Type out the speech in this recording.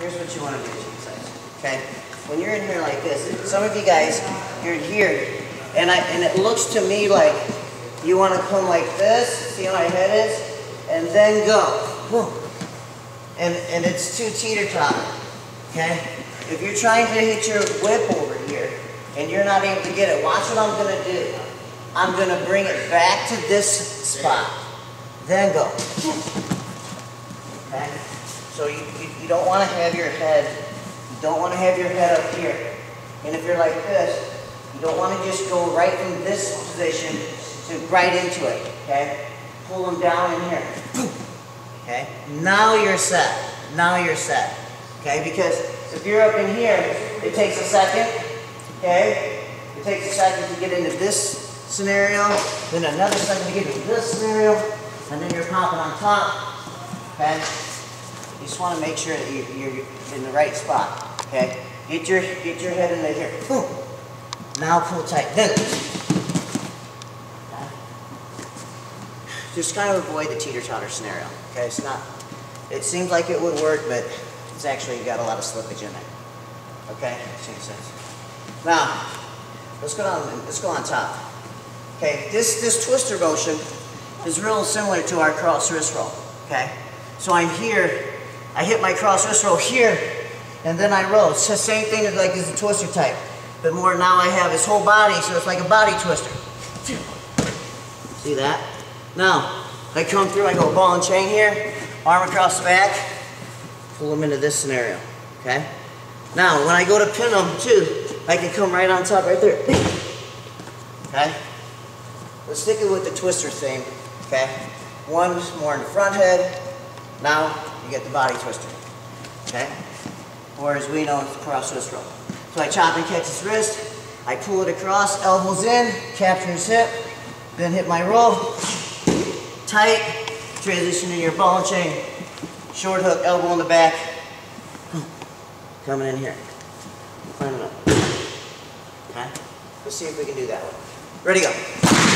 here's what you want to do, okay? When you're in here like this, some of you guys, you're here, and I and it looks to me like you want to come like this, see how my head is, and then go. And, and it's too teeter-totter, okay? If you're trying to hit your whip over here, and you're not able to get it, watch what I'm gonna do. I'm gonna bring it back to this spot, then go. Okay? So you, you, you don't wanna have your head, you don't wanna have your head up here. And if you're like this, you don't wanna just go right from this position to right into it, okay? Pull them down in here. Okay? Now you're set. Now you're set. Okay? Because if you're up in here, it takes a second. Okay? It takes a second to get into this scenario, then another second to get into this scenario, and then you're popping on top. Okay? Just want to make sure that you, you're in the right spot. Okay? Get your get your head into here. Boom. Now pull tight. Then just kind of avoid the teeter-totter scenario. Okay, it's not, it seems like it would work, but it's actually got a lot of slippage in it. Okay, makes sense. Now, let's go on, let's go on top. Okay, this, this twister motion is real similar to our cross wrist roll. Okay, so I'm here, I hit my cross wrist roll here, and then I roll. It's the same thing as like as a twister type, but more now I have his whole body, so it's like a body twister. See that? Now, I come through, I go ball and chain here, arm across the back, pull him into this scenario, okay? Now, when I go to pin them too, I can come right on top right there. Okay? Let's stick it with the twister thing, okay? One more in the front head, now you get the body twister, okay? Or as we know, it's cross wrist roll. So I chop and catch his wrist, I pull it across, elbows in, capture his hip, then hit my roll, tight, transition to your ball and chain, short hook, elbow in the back, hmm, coming in here, climbing up. Okay? Let's see if we can do that one. Ready, go.